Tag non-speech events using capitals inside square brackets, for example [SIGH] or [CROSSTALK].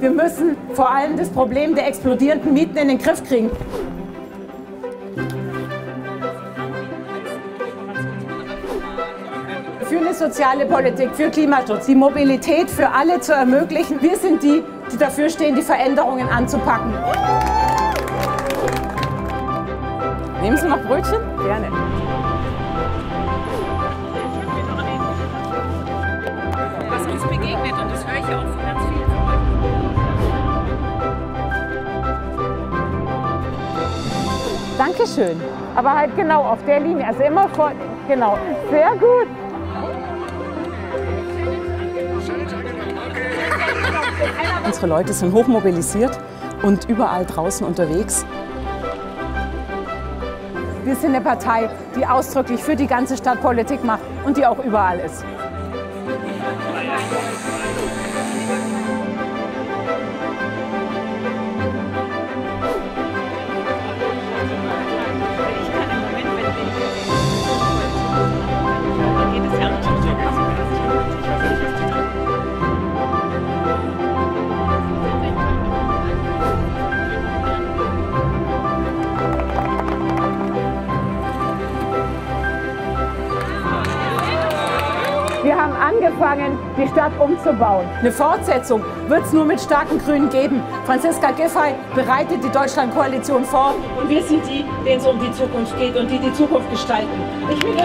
Wir müssen vor allem das Problem der explodierenden Mieten in den Griff kriegen. Für eine soziale Politik, für Klimaschutz, die Mobilität für alle zu ermöglichen. Wir sind die, die dafür stehen, die Veränderungen anzupacken. Nehmen Sie noch Brötchen? Gerne. was uns begegnet Dankeschön. Aber halt genau auf der Linie. Also immer vor. Genau. Sehr gut. [LAUGHS] Unsere Leute sind hochmobilisiert und überall draußen unterwegs. Wir sind eine Partei, die ausdrücklich für die ganze Stadt Politik macht und die auch überall ist. Wir haben angefangen, die Stadt umzubauen. Eine Fortsetzung wird es nur mit starken Grünen geben. Franziska Giffey bereitet die Deutschlandkoalition vor. Und wir sind die, denen es um die Zukunft geht und die die Zukunft gestalten. Ich bin